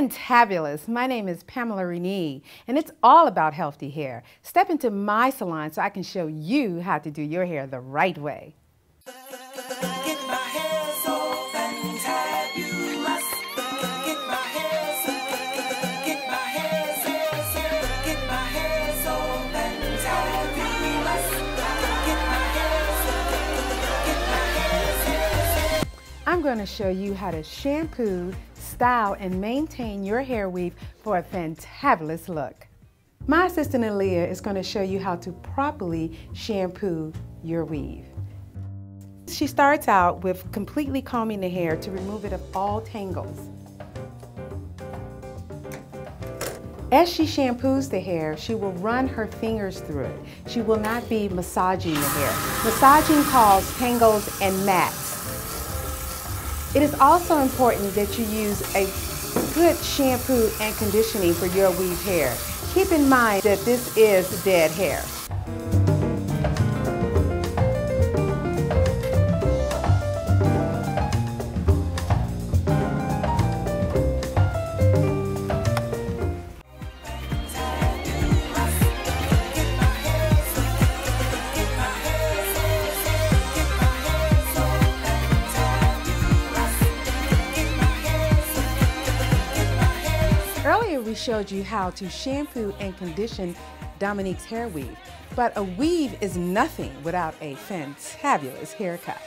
Fantabulous. My name is Pamela Renee, and it's all about healthy hair. Step into my salon so I can show you how to do your hair the right way. I'm going to show you how to shampoo, style, and maintain your hair weave for a fantabulous look. My assistant Aaliyah is going to show you how to properly shampoo your weave. She starts out with completely combing the hair to remove it of all tangles. As she shampoos the hair, she will run her fingers through it. She will not be massaging the hair. Massaging causes tangles and mats. It is also important that you use a good shampoo and conditioning for your weave hair. Keep in mind that this is dead hair. Earlier we showed you how to shampoo and condition Dominique's hair weave, but a weave is nothing without a fantabulous haircut.